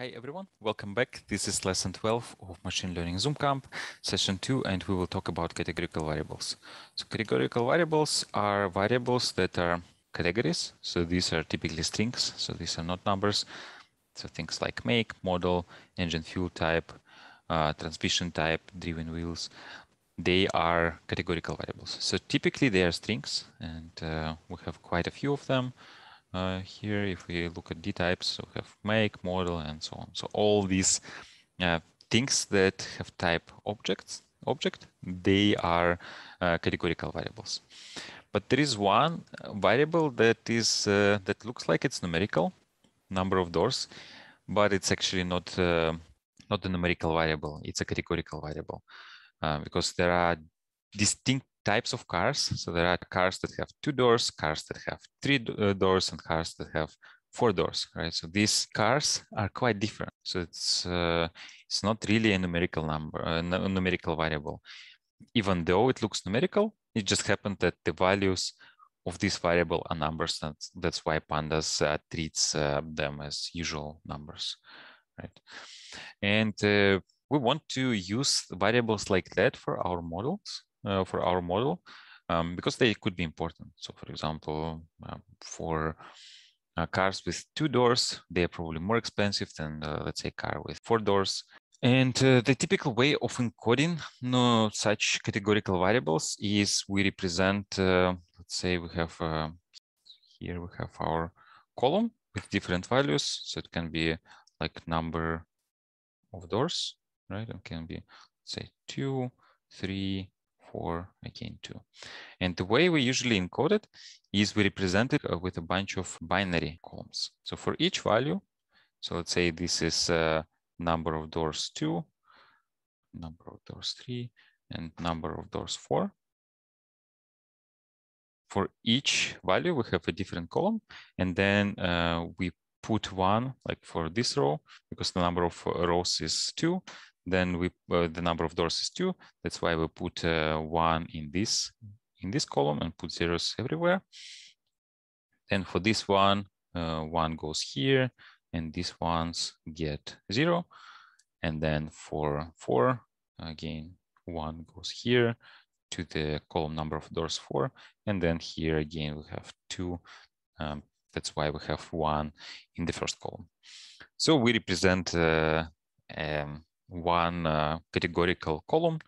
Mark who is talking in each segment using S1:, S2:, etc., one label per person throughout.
S1: Hi everyone, welcome back. This is lesson 12 of Machine Learning Zoomcamp, session 2, and we will talk about categorical variables. So categorical variables are variables that are categories. So these are typically strings, so these are not numbers. So things like make, model, engine fuel type, uh, transmission type, driven wheels, they are categorical variables. So typically they are strings, and uh, we have quite a few of them. Uh, here, if we look at dtypes, we have make, model, and so on. So all these uh, things that have type objects, object, they are uh, categorical variables. But there is one variable that is uh, that looks like it's numerical, number of doors, but it's actually not uh, not a numerical variable. It's a categorical variable uh, because there are distinct types of cars. So there are cars that have two doors, cars that have three uh, doors, and cars that have four doors, right? So these cars are quite different. So it's uh, it's not really a numerical number, a numerical variable. Even though it looks numerical, it just happened that the values of this variable are numbers. And that's why pandas uh, treats uh, them as usual numbers, right? And uh, we want to use variables like that for our models uh, for our model um, because they could be important. So for example, um, for uh, cars with two doors, they are probably more expensive than uh, let's say car with four doors. And uh, the typical way of encoding such categorical variables is we represent, uh, let's say we have, uh, here we have our column with different values. So it can be like number of doors, right? It can be, say two, three, four, again two. And the way we usually encode it is we represent it uh, with a bunch of binary columns. So for each value, so let's say this is uh, number of doors two, number of doors three, and number of doors four. For each value, we have a different column, and then uh, we put one, like for this row, because the number of uh, rows is two, then we uh, the number of doors is two. That's why we put uh, one in this in this column and put zeros everywhere. Then for this one, uh, one goes here, and these ones get zero. And then for four, again, one goes here to the column number of doors four. And then here again, we have two. Um, that's why we have one in the first column. So we represent uh, um, one uh, categorical column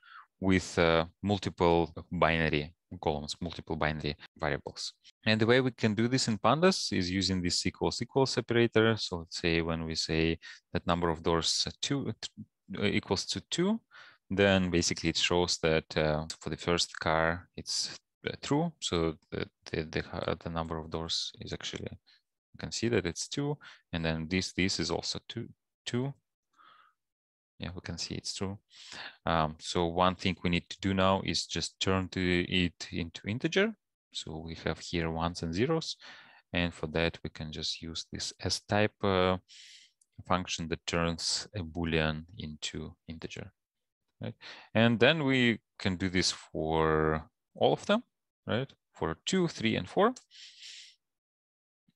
S1: with uh, multiple binary columns, multiple binary variables. And the way we can do this in pandas is using this equals equals separator. So let's say when we say that number of doors two uh, equals to two, then basically it shows that uh, for the first car, it's true. So the, the, the, the, number of doors is actually, you can see that it's two. And then this, this is also two, two yeah, we can see it's true. Um, so one thing we need to do now is just turn to it into integer. So we have here ones and zeros. And for that, we can just use this astype uh, function that turns a Boolean into integer. Right? And then we can do this for all of them, right? For two, three, and four.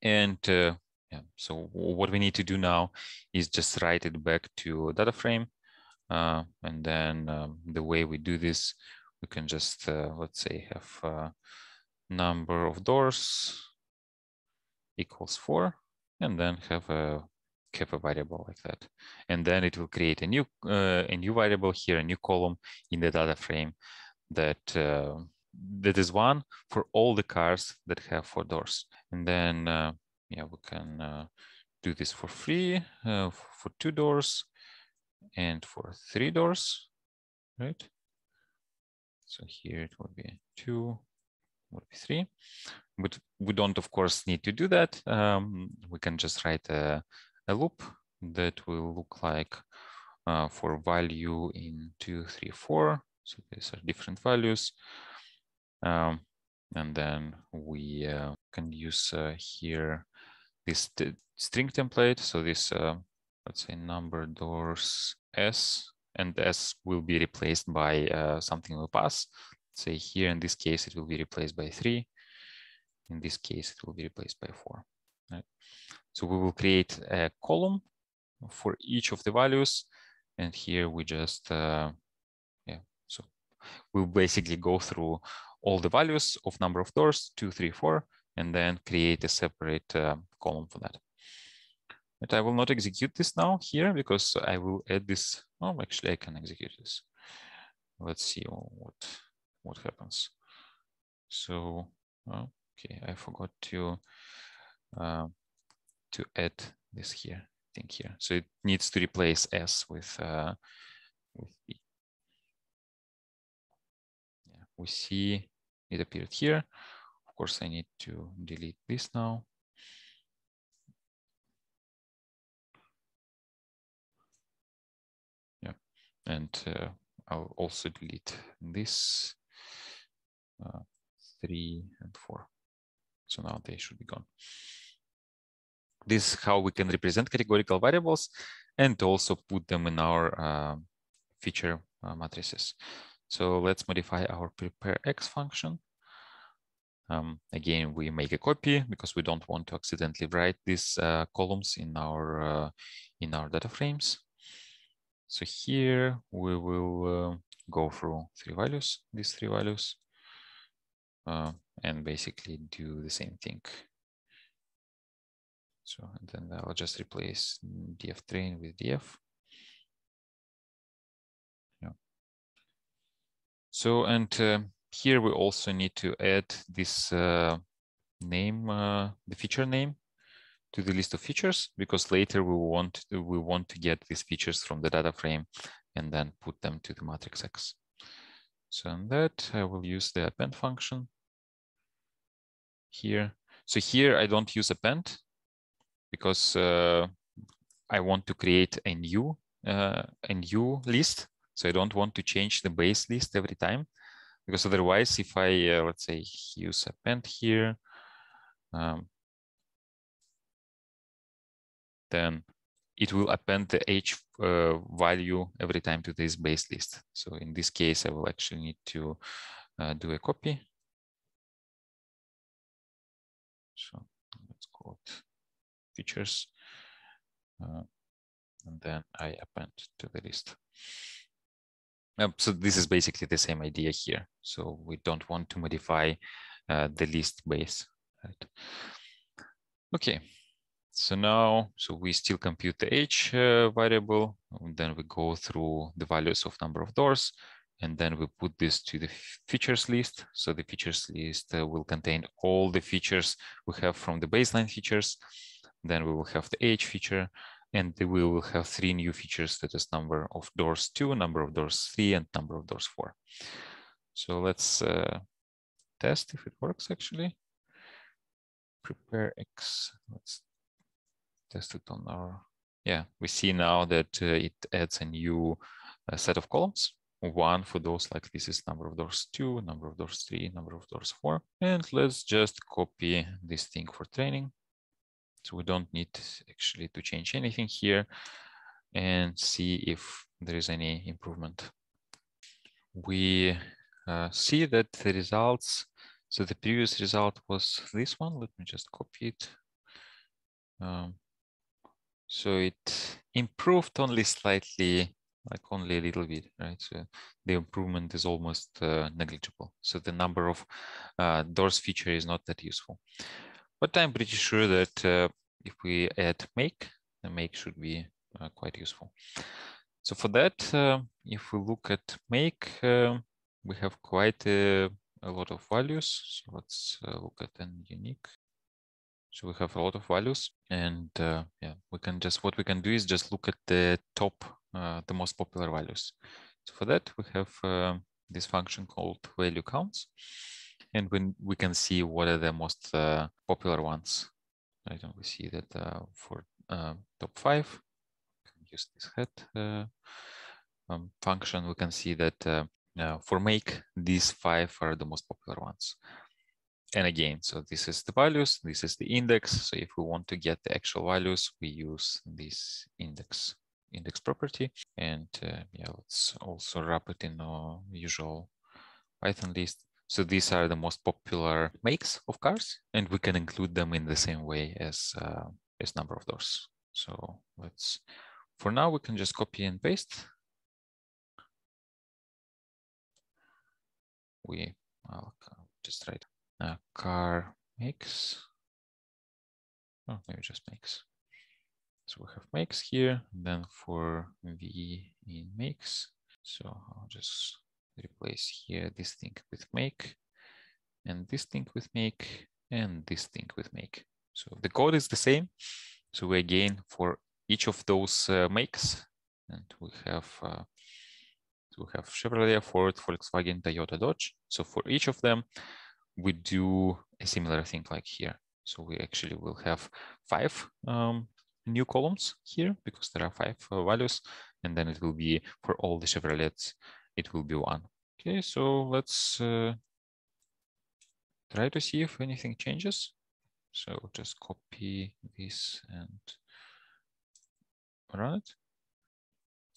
S1: And uh, yeah, so what we need to do now is just write it back to data frame uh, and then um, the way we do this, we can just, uh, let's say, have a number of doors equals four, and then have a have a variable like that. And then it will create a new uh, a new variable here, a new column in the data frame that uh, that is one for all the cars that have four doors. And then uh, yeah, we can uh, do this for free uh, for two doors and for three doors, right? So here it would be two, would be three. But we don't, of course, need to do that. Um, we can just write a, a, loop that will look like uh, for value in two, three, four. So these are different values. Um, and then we uh, can use uh, here this string template. So this uh, let's say number doors s, and s will be replaced by uh, something will pass. Say here in this case, it will be replaced by three. In this case, it will be replaced by four. Right? So we will create a column for each of the values. And here we just, uh, yeah, so we'll basically go through all the values of number of doors, two, three, four, and then create a separate uh, column for that. But I will not execute this now here because I will add this. Oh, actually, I can execute this. Let's see what what happens. So, okay, I forgot to uh, to add this here thing here. So it needs to replace S with uh, with B. Yeah, we see it appeared here. Course, I need to delete this now. Yeah, and uh, I'll also delete this uh, three and four. So now they should be gone. This is how we can represent categorical variables and also put them in our uh, feature uh, matrices. So let's modify our prepare X function. Um, again, we make a copy because we don't want to accidentally write these uh, columns in our uh, in our data frames. So here we will uh, go through three values, these three values, uh, and basically do the same thing. So then I'll just replace df train with df. Yeah. So and uh, here we also need to add this uh, name, uh, the feature name to the list of features because later we want to, we want to get these features from the data frame and then put them to the matrix X. So in that I will use the append function here. So here I don't use append because uh, I want to create a new uh, a new list. So I don't want to change the base list every time because otherwise, if I uh, let's say use append here, um, then it will append the age uh, value every time to this base list. So in this case, I will actually need to uh, do a copy. So let's call it features. Uh, and then I append to the list. Um, so this is basically the same idea here. So we don't want to modify uh, the list base. Right? Okay, so now, so we still compute the age uh, variable, then we go through the values of number of doors, and then we put this to the features list. So the features list uh, will contain all the features we have from the baseline features. Then we will have the age feature, and we will have three new features that is number of doors two, number of doors three, and number of doors four. So let's uh, test if it works actually. Prepare X, let's test it on our, yeah, we see now that uh, it adds a new uh, set of columns. One for those like this is number of doors two, number of doors three, number of doors four. And let's just copy this thing for training. So we don't need actually to change anything here and see if there is any improvement. We uh, see that the results, so the previous result was this one. Let me just copy it. Um, so it improved only slightly, like only a little bit, right? So the improvement is almost uh, negligible. So the number of uh, doors feature is not that useful. But I'm pretty sure that uh, if we add make, the make should be uh, quite useful. So for that, uh, if we look at make, uh, we have quite a, a, lot of values. So let's uh, look at an unique. So we have a lot of values and uh, yeah, we can just, what we can do is just look at the top, the most popular values. So for that, we have this function called value counts and when we can see what are the most uh, popular ones. Right, and we see that uh, for uh, top five, use this head uh, um, function, we can see that uh, for make, these five are the most popular ones. And again, so this is the values, this is the index. So if we want to get the actual values, we use this index index property. And uh, yeah, let's also wrap it in our usual Python list. So these are the most popular makes of cars, and we can include them in the same way as uh, as number of doors. So let's for now, we can just copy and paste. We I'll just write uh, car makes. Oh, maybe just makes. So we have makes here, then for v in makes. So I'll just replace here this thing with make, and this thing with make, and this thing with make. So the code is the same. So we again for each of those uh, makes, and we have uh, we have Chevrolet, Ford, Volkswagen, Toyota, Dodge. So for each of them, we do a similar thing like here. So we actually will have five um, new columns here because there are five uh, values, and then it will be for all the Chevrolets, it will be one. Okay, so let's uh, try to see if anything changes. So just copy this and run it.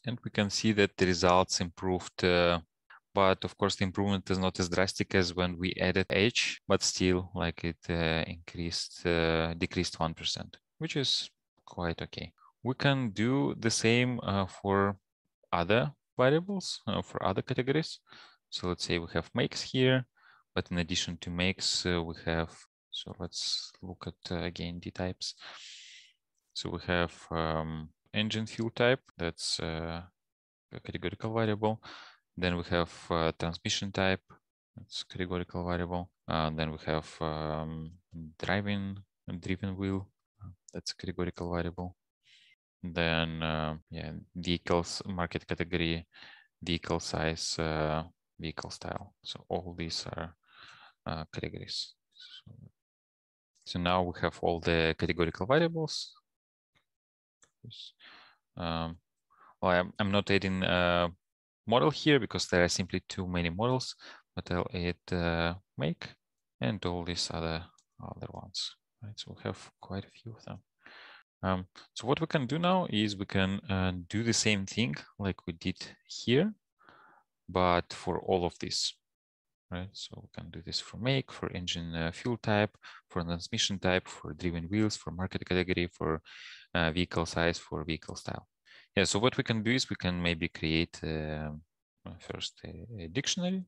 S1: And we can see that the results improved, uh, but of course the improvement is not as drastic as when we added age, but still like it uh, increased, uh, decreased 1%, which is quite okay. We can do the same uh, for other variables, uh, for other categories. So let's say we have makes here, but in addition to makes, uh, we have, so let's look at again the types. So we have um, engine fuel type, that's uh, a categorical variable. Then we have uh, transmission type, that's categorical variable. Uh, then we have um, driving driven wheel, that's a categorical variable. Then uh, yeah, vehicles market category, vehicle size, uh, vehicle style. So all these are uh, categories. So, so now we have all the categorical variables um, well, I'm, I'm not adding a model here because there are simply too many models, but I'll add uh, make and all these other other ones. Right, so we have quite a few of them. Um, so what we can do now is we can uh, do the same thing like we did here, but for all of this, right? So we can do this for make, for engine uh, fuel type, for transmission type, for driven wheels, for market category, for uh, vehicle size, for vehicle style. Yeah, so what we can do is we can maybe create uh, first a, a dictionary.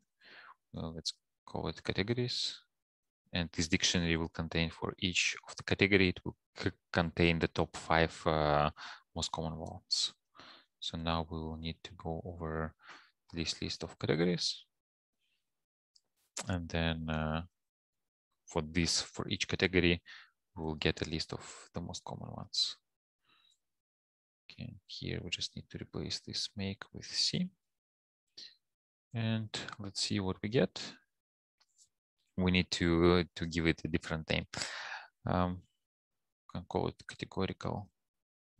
S1: Well, let's call it categories. And this dictionary will contain for each of the category, it will contain the top five uh, most common ones. So now we will need to go over this list of categories. And then uh, for this, for each category, we will get a list of the most common ones. Okay, here we just need to replace this make with C. And let's see what we get. We need to, to give it a different name. Um, can call it categorical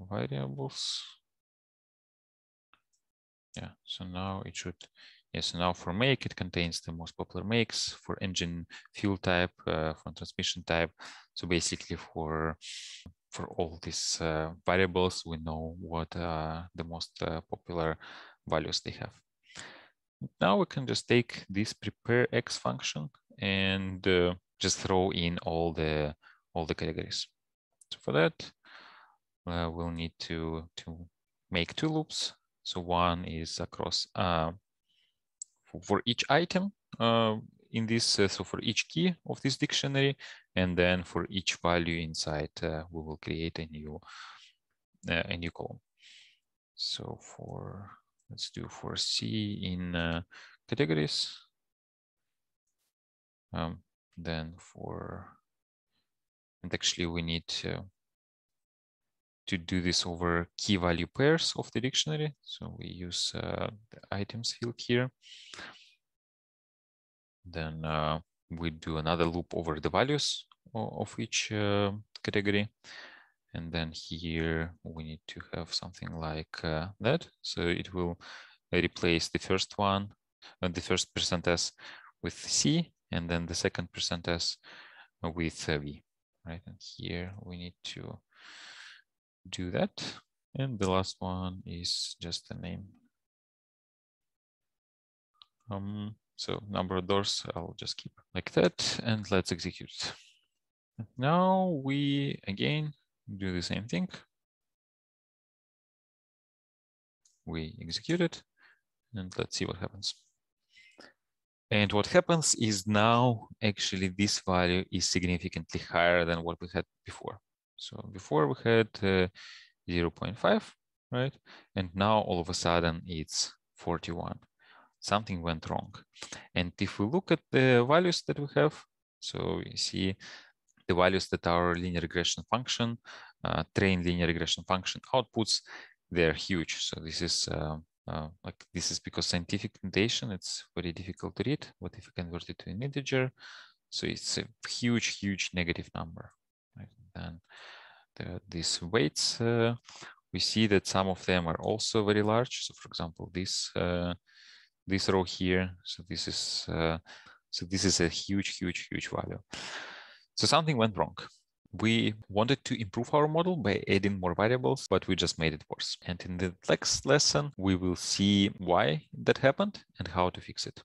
S1: variables. Yeah, so now it should, yes, now for make, it contains the most popular makes for engine fuel type, uh, for transmission type. So basically for for all these uh, variables, we know what uh, the most uh, popular values they have. Now we can just take this prepare x function and uh, just throw in all the all the categories. For that, uh, we'll need to to make two loops. So one is across uh, for, each item in this, uh, so for each key of this dictionary, and then for each value inside, uh, we will create a new uh, a new column. So for let's do for C in uh, categories. Um, then for and actually we need to to do this over key value pairs of the dictionary. So we use uh, the items field here. Then uh, we do another loop over the values of each uh, category. And then here we need to have something like uh, that. So it will replace the first one, uh, the first percent s with C, and then the second percent s with uh, V, right? And here we need to do that. And the last one is just the name. Um, so number of doors, I'll just keep like that and let's execute. Now we again do the same thing. we execute it and let's see what happens. And what happens is now actually this value is significantly higher than what we had before. So before we had uh, 0.5, right? And now all of a sudden it's 41. Something went wrong. And if we look at the values that we have, so you see the values that our linear regression function, uh, train linear regression function outputs, they're huge. So this is uh, uh, like this is because scientific notation, it's very difficult to read. What if you convert it to an integer? So it's a huge, huge negative number. Right? And the, these weights, uh, we see that some of them are also very large. So for example, this uh, this row here. So this is uh, so this is a huge, huge, huge value. So something went wrong we wanted to improve our model by adding more variables, but we just made it worse. And in the next lesson, we will see why that happened and how to fix it.